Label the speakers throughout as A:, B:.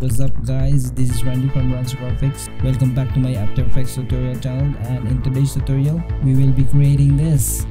A: What's up guys? This is Randy from Rhandz Graphix. Welcome back to my After Effects tutorial channel and in today's tutorial, we will be creating this.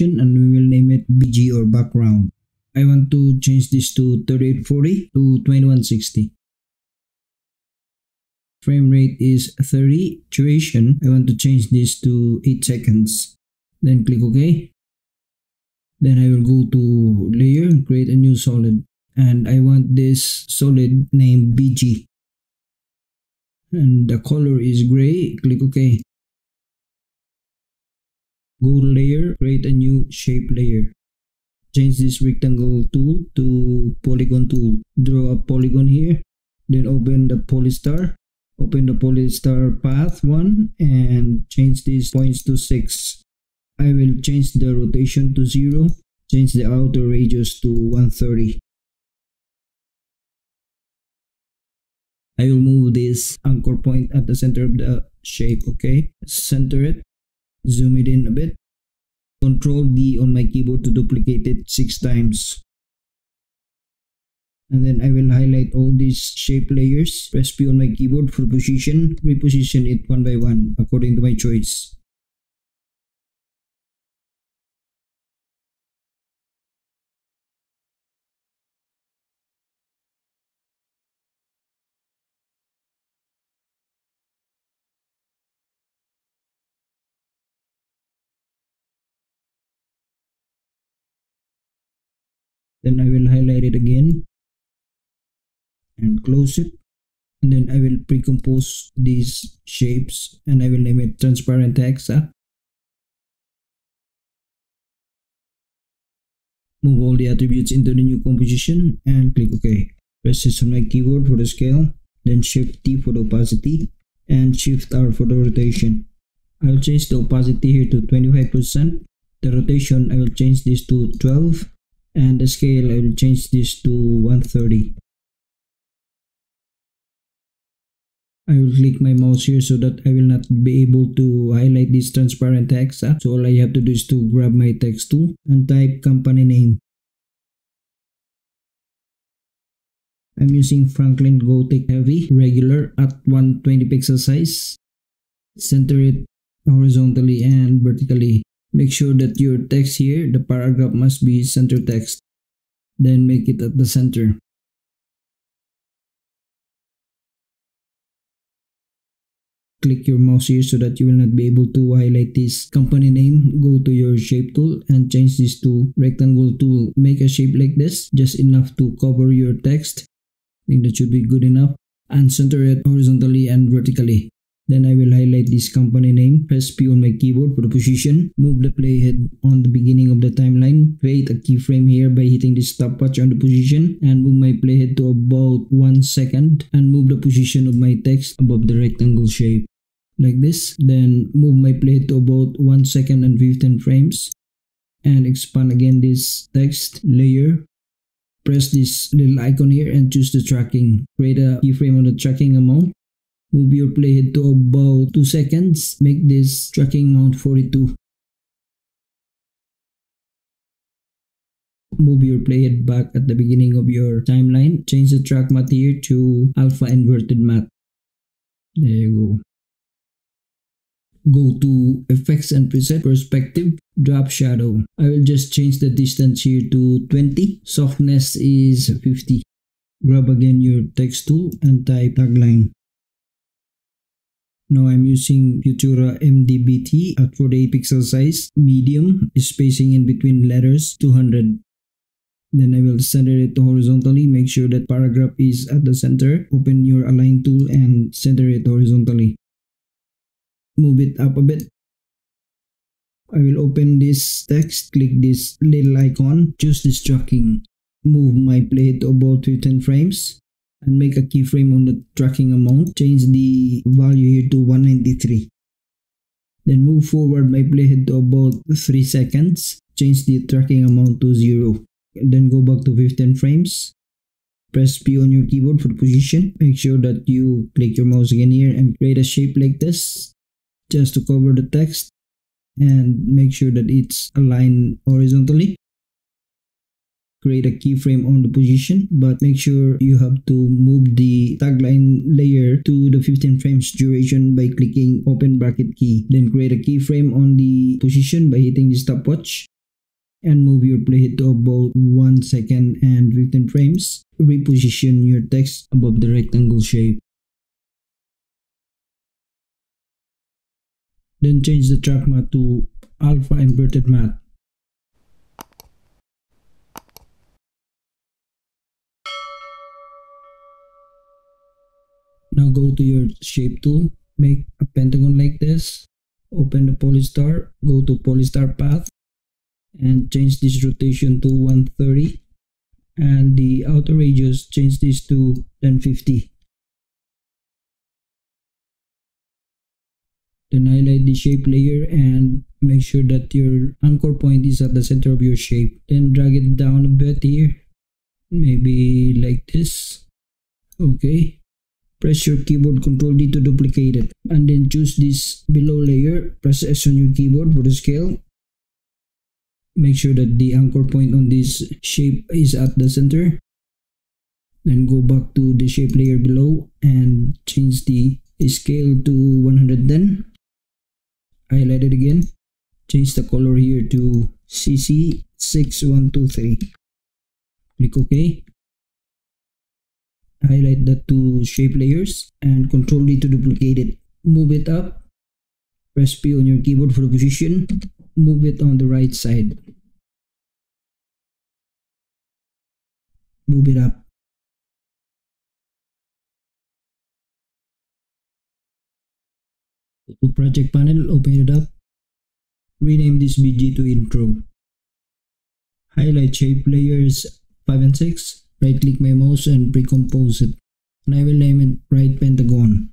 A: New composition and we will name it BG or background. I want to change this to 3840 to 2160. Frame rate is 30. Duration, I want to change this to 8 seconds. Then click OK. Then I will go to layer, create a new solid. And I want this solid named BG. And the color is gray, click OK. Go layer, create a new shape layer. Change this rectangle tool to polygon tool. Draw a polygon here. Then open the polystar. Open the polystar path 1 and change these points to 6. I will change the rotation to 0. Change the outer radius to 130. I will move this anchor point at the center of the shape, okay? Center it zoom it in a bit. Control D on my keyboard to duplicate it 6 times. And then I will highlight all these shape layers. Press P on my keyboard for position. Reposition it one by one according to my choice. Then I will highlight it again and close it. And then I will pre-compose these shapes and I will name it transparent hexa. Move all the attributes into the new composition and click OK. Press on my keyboard for the scale then shift T for the opacity and shift R for the rotation. I will change the opacity here to 25% the rotation I will change this to 12 and the scale I will change this to 130 I will click my mouse here so that I will not be able to highlight this transparent text. Ah, so all I have to do is to grab my text tool and type company name. I'm using Franklin Gothic Heavy regular at 120 pixel size center it horizontally and vertically Make sure that your text here, the paragraph must be center text. Then make it at the center. Click your mouse here so that you will not be able to highlight this company name. Go to your shape tool and change this to rectangle tool. Make a shape like this, just enough to cover your text. I think that should be good enough. And center it horizontally and vertically. Then I will highlight this company name, press P on my keyboard for the position, move the playhead on the beginning of the timeline, create a keyframe here by hitting the stopwatch on the position, and move my playhead to about 1 second, and move the position of my text above the rectangle shape. Like this, then move my playhead to about 1 second and 15 frames, and expand again this text layer. Press this little icon here and choose the tracking. Create a keyframe on the tracking amount Move your playhead to about 2 seconds. Make this tracking mount 42. Move your playhead back at the beginning of your timeline. Change the track matte here to alpha inverted matte. There you go. Go to effects and preset perspective drop shadow. I will just change the distance here to 20. Softness is 50. Grab again your text tool and type tagline. Now I'm using Futura MDBT at 48 pixel size, medium, spacing in between letters 200. Then I will center it horizontally. Make sure that paragraph is at the center. Open your align tool and center it horizontally. Move it up a bit. I will open this text, click this little icon, choose this tracking. Move my play to about 15 frames and make a keyframe on the tracking amount. Change the value here to 193. Then move forward my playhead to about 3 seconds. Change the tracking amount to 0 then go back to 15 frames press P on your keyboard for position make sure that you click your mouse again here and create a shape like this just to cover the text and make sure that it's aligned horizontally create a keyframe on the position but make sure you have to move the tagline layer to the 15 frames duration by clicking open bracket key then create a keyframe on the position by hitting the stopwatch and move your playhead to about 1 second and 15 frames. Reposition your text above the rectangle shape. Then change the track matte to alpha inverted matte. Now go to your shape tool, make a pentagon like this, open the polystar, go to polystar path, and change this rotation to 130 and the outer radius change this to 1050 then highlight the shape layer and make sure that your anchor point is at the center of your shape. Then drag it down a bit here maybe like this. Okay press your keyboard Ctrl D to duplicate it. And then choose this below layer. Press S on your keyboard for the scale. Make sure that the anchor point on this shape is at the center. Then go back to the shape layer below and change the scale to 110 highlight it again. Change the color here to CC6123 click OK highlight the two shape layers and control D to duplicate it move it up press P on your keyboard for the position move it on the right side. Move it up. Go to project panel, open it up. Rename this BG to intro. Highlight shape layers 5 and 6. Right click my mouse and pre-compose it. And I will name it right pentagon.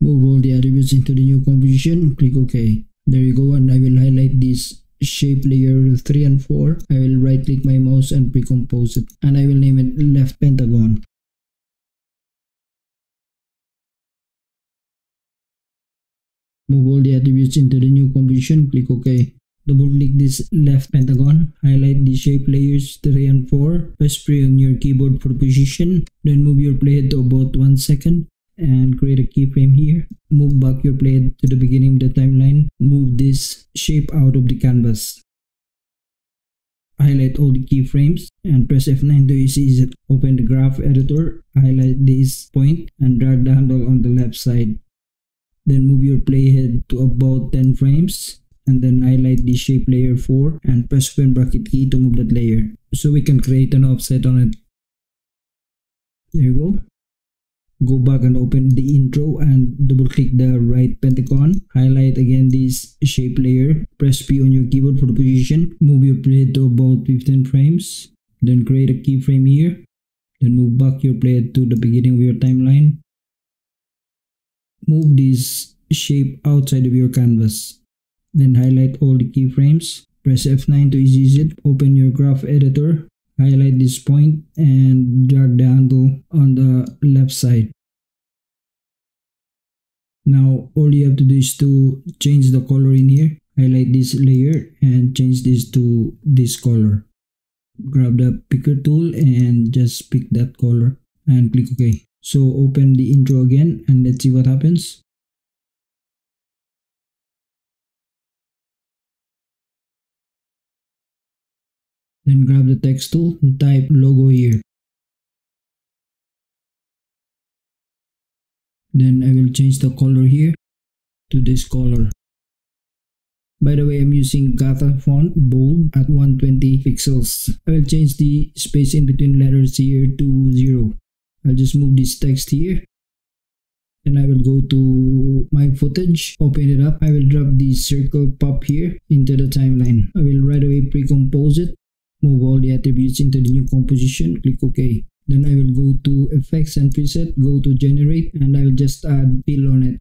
A: Move all the attributes into the new composition. Click OK. There you go and I will highlight this shape layer 3 and 4. I will right click my mouse and pre-compose it. And I will name it left pentagon. Move all the attributes into the new composition. Click OK. Double click this left pentagon, highlight the shape layers 3 and 4, press play on your keyboard for position, then move your playhead to about 1 second, and create a keyframe here. Move back your playhead to the beginning of the timeline. Move this shape out of the canvas. Highlight all the keyframes and press F9 to easy. Open the graph editor, highlight this point and drag the handle on the left side. Then move your playhead to about 10 frames and then highlight the shape layer 4 and press open bracket key to move that layer so we can create an offset on it. There you go. Go back and open the intro and double click the right pentagon. Highlight again this shape layer. Press p on your keyboard for the position. Move your plate to about 15 frames. Then create a keyframe here. Then move back your plate to the beginning of your timeline. Move this shape outside of your canvas then highlight all the keyframes press f9 to ease it open your graph editor highlight this point and drag the handle on the left side. Now all you have to do is to change the color in here. Highlight this layer and change this to this color. Grab the picker tool and just pick that color and click OK. So open the intro again and let's see what happens. Then grab the text tool and type logo here. Then I will change the color here to this color. By the way, I'm using Gotham font bold at 120 pixels. I will change the space in between letters here to 0. I'll just move this text here. And I will go to my footage, open it up. I will drop the circle pop here into the timeline. I will right away pre-compose it, move all the attributes into the new composition, click OK. Then I will go to effects and preset, go to generate, and I will just add fill on it.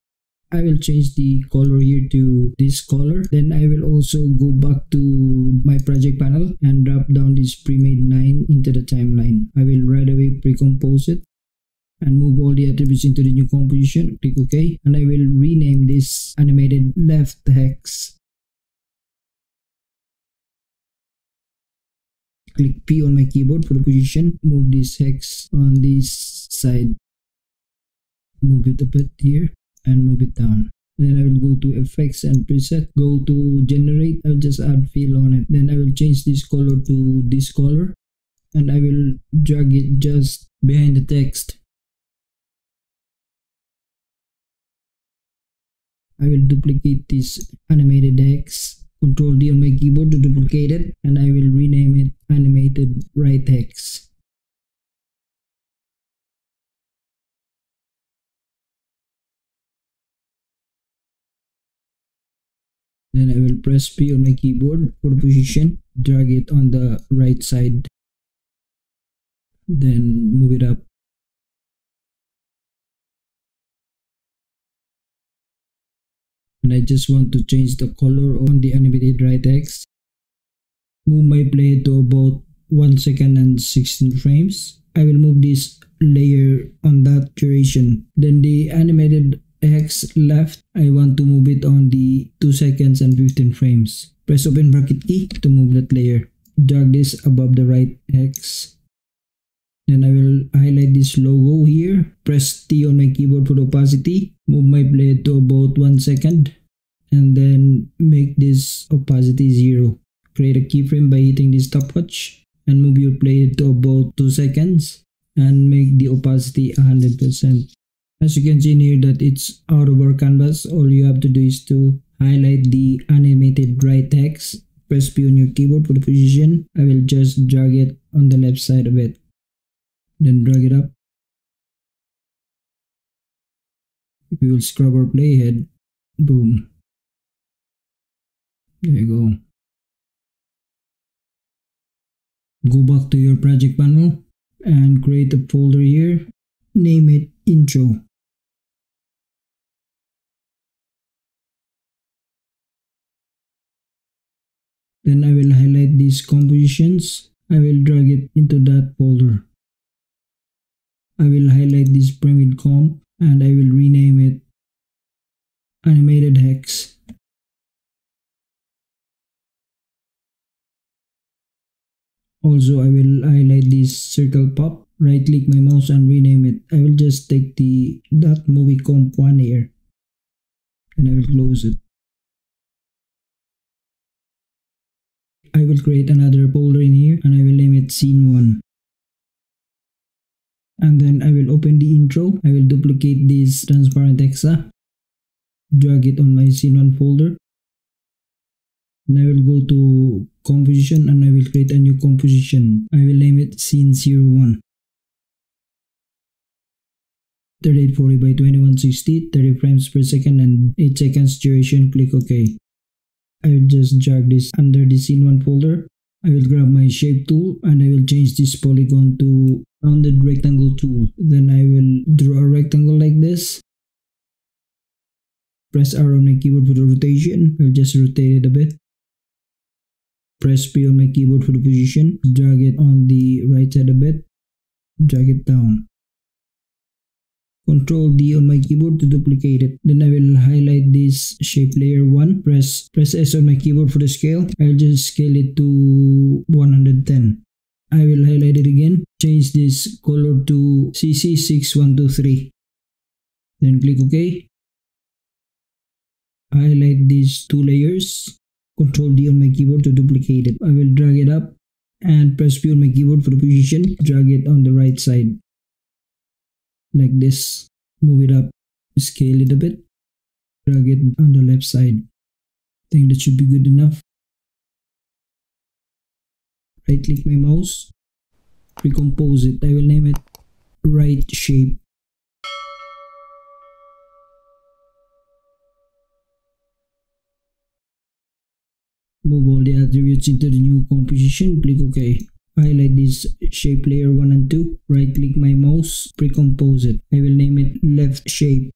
A: I will change the color here to this color. Then I will also go back to my project panel and drop down this pre-made 9 into the timeline. I will right away pre-compose it and move all the attributes into the new composition. Click OK. And I will rename this animated left hex. Click P on my keyboard for the position. Move this hex on this side. Move it a bit here and move it down. Then I will go to effects and preset. Go to generate. I'll just add fill on it. Then I will change this color to this color. And I will drag it just behind the text. I will duplicate this animated X control D on my keyboard to duplicate it and I will rename it animated right X Then I will press P on my keyboard for position, drag it on the right side, then move it up. And I just want to change the color on the animated right X. Move my play to about 1 second and 16 frames. I will move this layer on that duration. Then the animated X left, I want to move it on the 2 seconds and 15 frames. Press open bracket key to move that layer. Drag this above the right X. Then I will highlight this logo here. Press T on my keyboard for opacity. Move my play to about 1 second. And then make this opacity 0. Create a keyframe by hitting this stopwatch. And move your play to about 2 seconds. And make the opacity 100%. As you can see here that it's out of our canvas, all you have to do is to highlight the animated right text, press P on your keyboard for the position. I will just drag it on the left side of it. Then drag it up. If you will scrub our playhead, boom. There you go. Go back to your project panel and create a folder here. Name it intro. Then I will highlight these compositions. I will drag it into that folder. I will highlight this pyramid comp and I will rename it animated hex. Also, I will highlight this circle pop, right click my mouse and rename it. I will just take the dot movie comp one here and I will close it. I will create another folder in here and I will name it scene 1 and then I will open the intro. I will duplicate this transparent hexa drag it on my scene 1 folder. And I will go to composition and I will create a new composition. I will name it scene 01 3840 by 2160 30 frames per second and 8 seconds duration. Click ok. I will just drag this under the scene 1 folder. I will grab my shape tool and I will change this polygon to rounded rectangle tool. Then I will draw a rectangle like this. Press R on my keyboard for the rotation. I'll just rotate it a bit. Press P on my keyboard for the position. Drag it on the right side a bit. Drag it down. Control D on my keyboard to duplicate it. Then I will highlight this shape layer 1. Press, press S on my keyboard for the scale. I'll just scale it to 110. I will highlight it again. Change this color to CC6123. Then click OK. Highlight these two layers. Control D on my keyboard to duplicate it. I will drag it up and press P on my keyboard for the position. Drag it on the right side like this move it up scale it a bit. Drag it on the left side. I think that should be good enough. Right click my mouse. Recompose it. I will name it right shape. Move all the attributes into the new composition. Click OK highlight this shape layer 1 and 2 right click my mouse pre-compose it. I will name it left shape.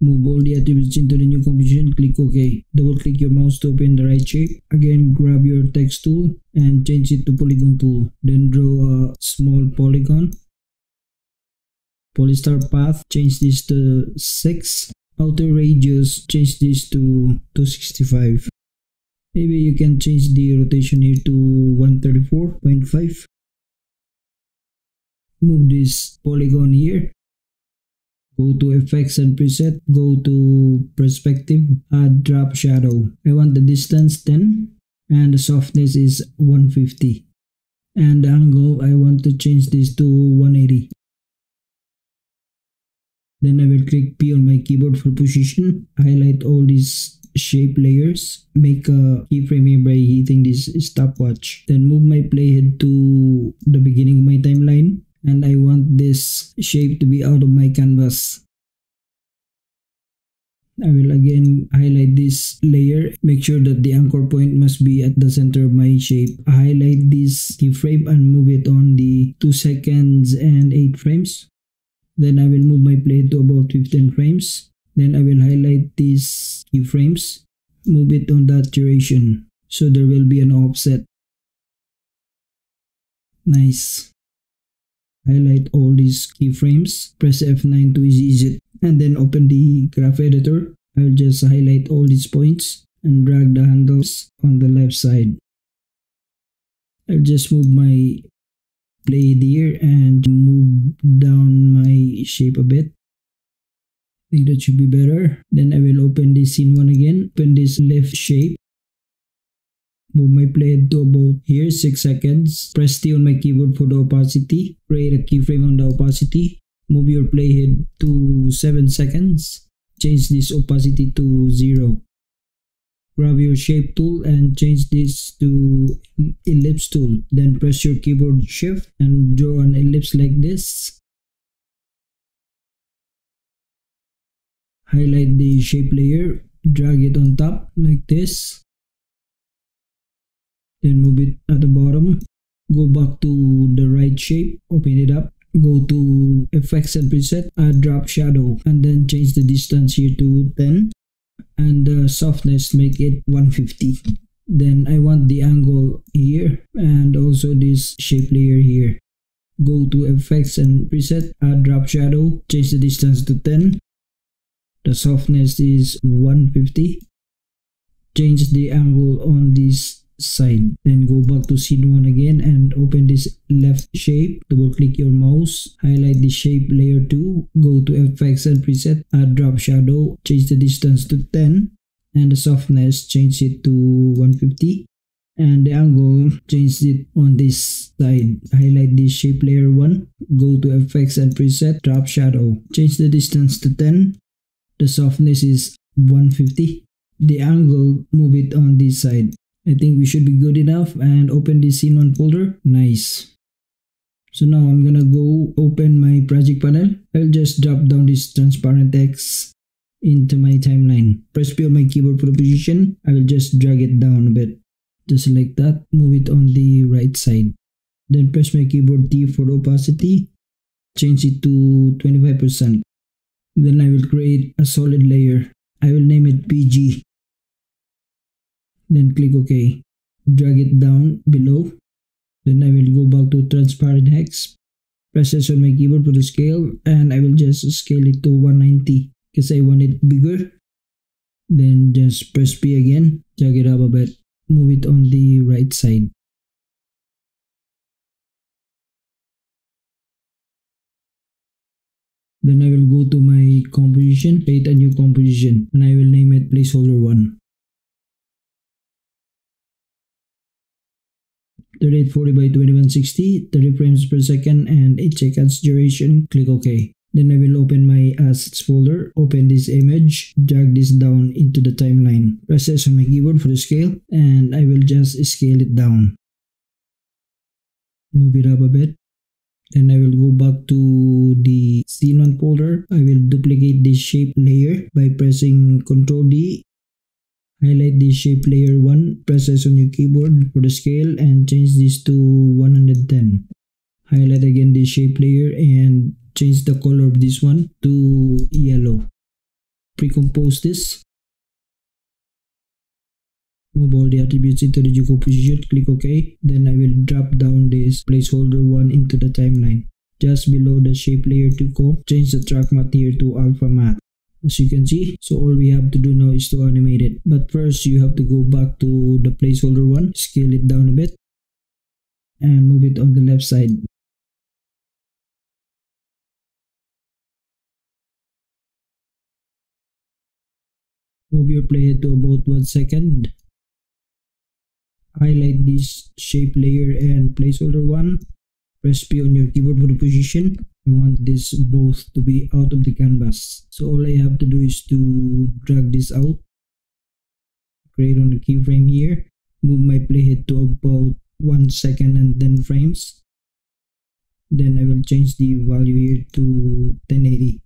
A: Move all the attributes into the new composition. Click ok. Double click your mouse to open the right shape. Again grab your text tool and change it to polygon tool. Then draw a small polygon. Polystar path. Change this to 6 outer radius. Change this to 265 maybe you can change the rotation here to 134.5 move this polygon here. Go to effects and preset. Go to perspective. Add drop shadow. I want the distance 10 and the softness is 150 and the angle i want to change this to 180 then i will click p on my keyboard for position. Highlight all these shape layers make a keyframe here by hitting this stopwatch. Then move my playhead to the beginning of my timeline and I want this shape to be out of my canvas. I will again highlight this layer. Make sure that the anchor point must be at the center of my shape. Highlight this keyframe and move it on the 2 seconds and 8 frames. Then I will move my play to about 15 frames then I will highlight these keyframes, move it on that duration. So there will be an offset. Nice. Highlight all these keyframes, press F9 to ease it, and then open the graph editor. I'll just highlight all these points and drag the handles on the left side. I'll just move my blade here and move down my shape a bit think that should be better. Then I will open this scene one again, open this left shape. Move my plate to about here, 6 seconds. Press T on my keyboard for the opacity. Create a keyframe on the opacity. Move your playhead to 7 seconds. Change this opacity to 0. Grab your shape tool and change this to ellipse tool. Then press your keyboard shift and draw an ellipse like this. Highlight the shape layer drag it on top like this then move it at the bottom go back to the right shape open it up go to effects and preset add drop shadow and then change the distance here to 10 and the softness make it 150 then I want the angle here and also this shape layer here. Go to effects and preset add drop shadow change the distance to 10 the softness is 150 change the angle on this side. Then go back to scene 1 again and open this left shape. Double click your mouse. Highlight the shape layer 2 go to effects and preset. Add drop shadow. Change the distance to 10 and the softness change it to 150 and the angle change it on this side. Highlight the shape layer 1 go to effects and preset. Drop shadow. Change the distance to 10 the softness is 150 the angle move it on this side. I think we should be good enough and open this scene one folder. Nice. So now i'm gonna go open my project panel. I'll just drop down this transparent text into my timeline. Press p on my keyboard for the position. I will just drag it down a bit. Just like that. Move it on the right side. Then press my keyboard D for opacity. Change it to 25% then I will create a solid layer. I will name it BG. Then click OK. Drag it down below. Then I will go back to transparent hex. Press S on my keyboard for the scale and I will just scale it to 190 because I want it bigger. Then just press P again, drag it up a bit, move it on the right side. Then I will go to my composition, create a new composition and I will name it placeholder 1. 3840 by 2160, 30 frames per second, and 8 seconds duration. Click OK. Then I will open my assets folder, open this image, drag this down into the timeline. Press S on my keyboard for the scale, and I will just scale it down. Move it up a bit. Then I will go back to the scene 1 folder. I will duplicate this shape layer by pressing Ctrl D. Highlight this shape layer 1, press S on your keyboard for the scale and change this to 110. Highlight again this shape layer and change the color of this one to yellow pre-compose this move all the attributes into the Juco position click ok then I will drop down this placeholder one into the timeline just below the shape layer to go change the track matte here to alpha matte as you can see so all we have to do now is to animate it but first you have to go back to the placeholder one scale it down a bit and move it on the left side Move your playhead to about 1 second. Highlight this shape layer and placeholder 1. Press P on your keyboard for the position. You want this both to be out of the canvas. So all I have to do is to drag this out. Create on the keyframe here. Move my playhead to about 1 second and 10 frames. Then I will change the value here to 1080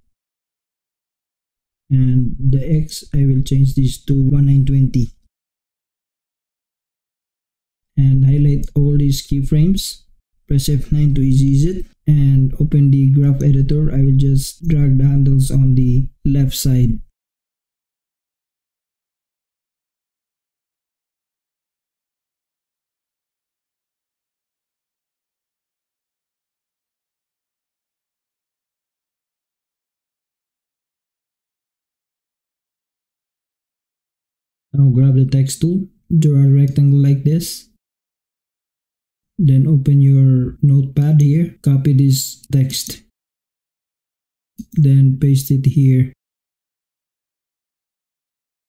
A: and the X I will change this to 1920 and highlight all these keyframes press F9 to ease it and open the graph editor I will just drag the handles on the left side Now grab the text tool, draw a rectangle like this. Then open your notepad here, copy this text. Then paste it here.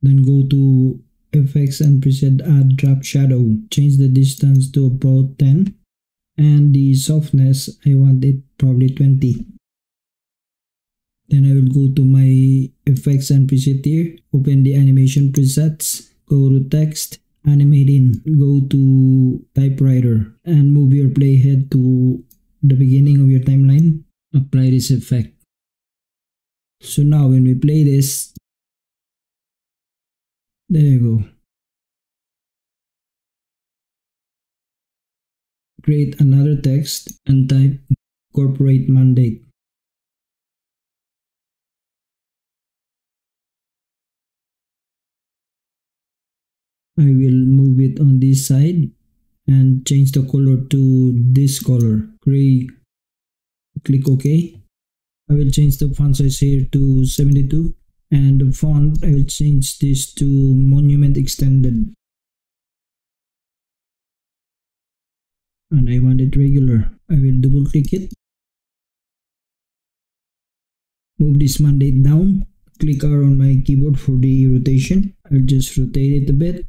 A: Then go to effects and preset add drop shadow. Change the distance to about 10 and the softness I want it probably 20. Then I will go to my effects and preset here, open the animation presets, go to text, animate in, go to typewriter and move your playhead to the beginning of your timeline. Apply this effect. So now when we play this, there you go. Create another text and type corporate mandate. I will move it on this side and change the color to this color gray. Click ok. I will change the font size here to 72 and the font I will change this to monument extended. And I want it regular. I will double click it. Move this mandate down. Click R on my keyboard for the rotation. I'll just rotate it a bit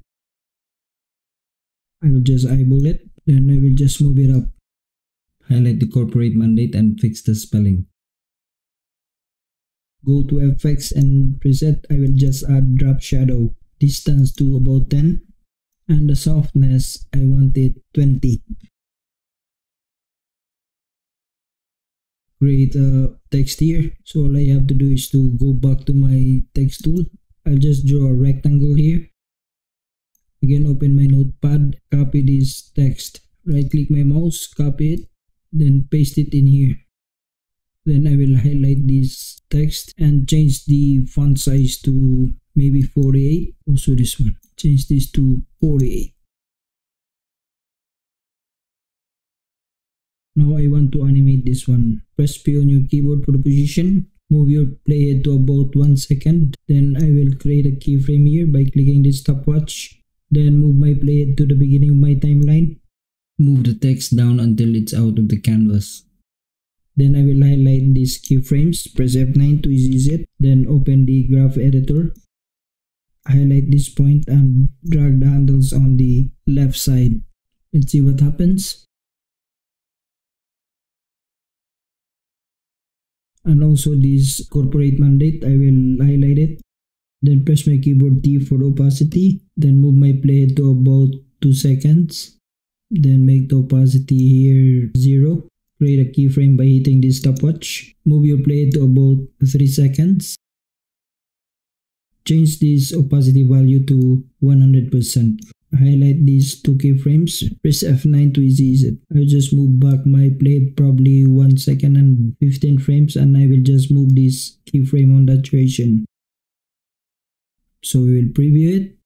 A: I will just eyeball it then I will just move it up. Highlight the corporate mandate and fix the spelling. Go to effects and preset I will just add drop shadow distance to about 10 and the softness I want it 20. Create a text here so all I have to do is to go back to my text tool. I'll just draw a rectangle here Again, open my notepad, copy this text. Right click my mouse, copy it, then paste it in here. Then I will highlight this text and change the font size to maybe 48. Also this one. Change this to 48. Now I want to animate this one. Press P on your keyboard for the position. Move your playhead to about 1 second. Then I will create a keyframe here by clicking this stopwatch then move my play to the beginning of my timeline. Move the text down until it's out of the canvas. Then I will highlight these keyframes, press F9 to ease it, then open the graph editor. Highlight this point and drag the handles on the left side. Let's see what happens. And also this corporate mandate, I will highlight it. Then press my keyboard T for opacity. Then move my playhead to about 2 seconds. Then make the opacity here 0. Create a keyframe by hitting this stopwatch. Move your playhead to about 3 seconds. Change this opacity value to 100% highlight these two keyframes press F9 to easy it I just move back my plate probably 1 second and 15 frames and I will just move this keyframe on that so we will preview it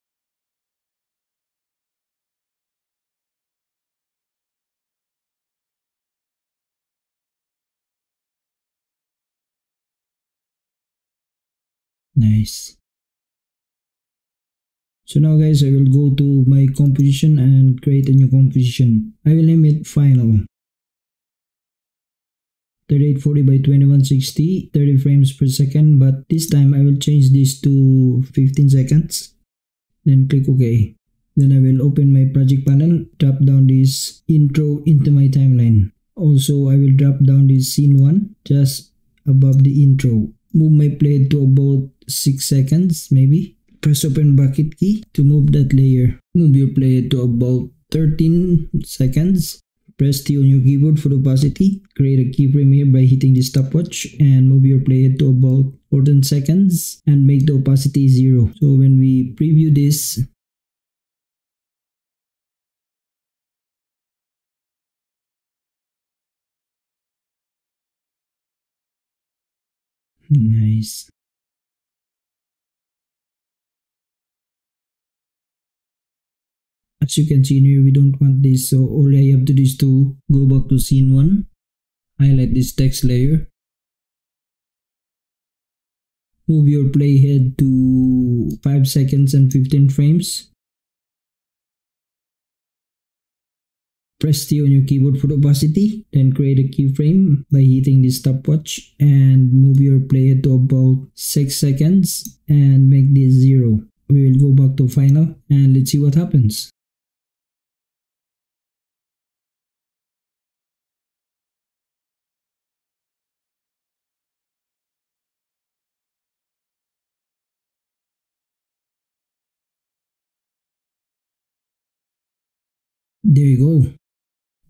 A: nice so now guys I will go to my composition and create a new composition. I will name it final. 3840 by 2160 30 frames per second but this time I will change this to 15 seconds. Then click OK. Then I will open my project panel drop down this intro into my timeline. Also I will drop down this scene 1 just above the intro. Move my play to about 6 seconds maybe. Press open bracket key to move that layer. Move your player to about 13 seconds. Press T on your keyboard for opacity. Create a keyframe here by hitting the stopwatch and move your player to about 14 seconds and make the opacity 0. So when we preview this, Nice. As you can see here we don't want this so all I have to do is to go back to scene 1 highlight this text layer. Move your playhead to 5 seconds and 15 frames. Press T on your keyboard for opacity then create a keyframe by hitting the stopwatch and move your playhead to about 6 seconds and make this 0 we will go back to final and let's see what happens there you go.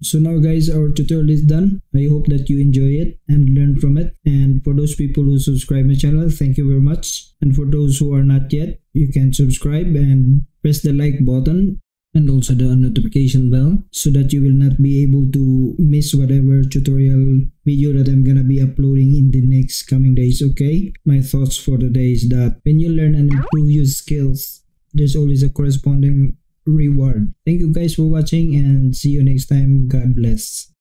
A: So now guys our tutorial is done. I hope that you enjoy it and learn from it. And for those people who subscribe my channel thank you very much. And for those who are not yet you can subscribe and press the like button and also the notification bell so that you will not be able to miss whatever tutorial video that I'm gonna be uploading in the next coming days okay? My thoughts for the day is that when you learn and improve your skills there's always a corresponding reward. Thank you guys for watching and see you next time. God bless.